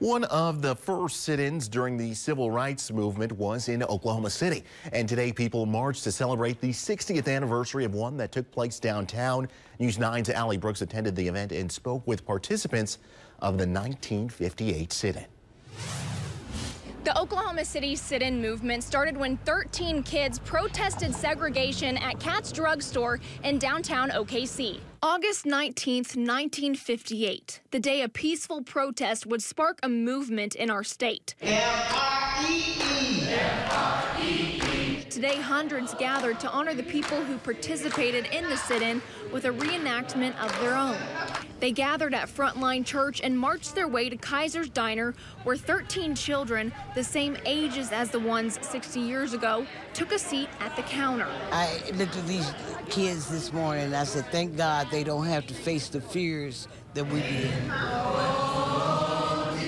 One of the first sit-ins during the civil rights movement was in Oklahoma City. And today people marched to celebrate the 60th anniversary of one that took place downtown. News 9's Allie Brooks attended the event and spoke with participants of the 1958 sit-in. The Oklahoma City sit-in movement started when 13 kids protested segregation at Katz Drug Store in downtown OKC. August 19, 1958, the day a peaceful protest would spark a movement in our state. Today, hundreds gathered to honor the people who participated in the sit-in with a reenactment of their own. They gathered at Frontline Church and marched their way to Kaiser's Diner, where 13 children, the same ages as the ones 60 years ago, took a seat at the counter. I looked at these kids this morning and I said, thank God they don't have to face the fears that we did.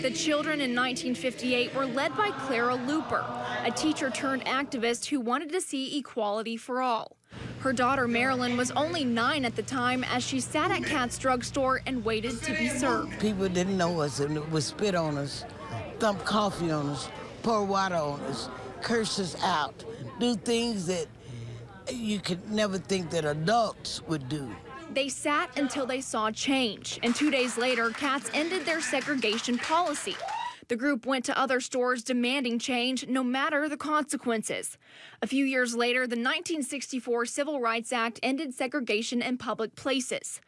The children in 1958 were led by Clara Luper, a teacher turned activist who wanted to see equality for all. Her daughter Marilyn was only nine at the time as she sat at Katz drugstore and waited to be served. People didn't know us and would spit on us, dump coffee on us, pour water on us, curse us out, do things that you could never think that adults would do. They sat until they saw change, and two days later, Katz ended their segregation policy. The group went to other stores demanding change no matter the consequences. A few years later, the 1964 Civil Rights Act ended segregation in public places.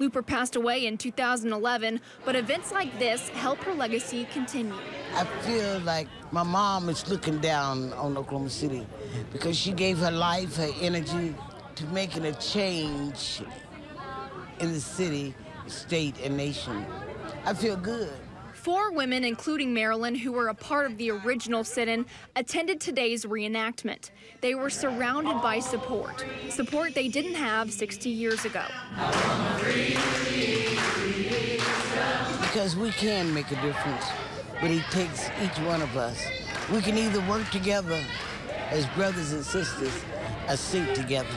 Luper passed away in 2011, but events like this help her legacy continue. I feel like my mom is looking down on Oklahoma City because she gave her life, her energy to making a change in the city, state, and nation. I feel good. Four women, including Marilyn, who were a part of the original sit-in, attended today's reenactment. They were surrounded by support, support they didn't have 60 years ago. Because we can make a difference, but it takes each one of us. We can either work together as brothers and sisters or sink together.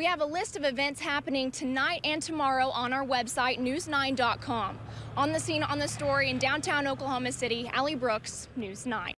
We have a list of events happening tonight and tomorrow on our website, news9.com. On the scene on the story in downtown Oklahoma City, Allie Brooks, News 9.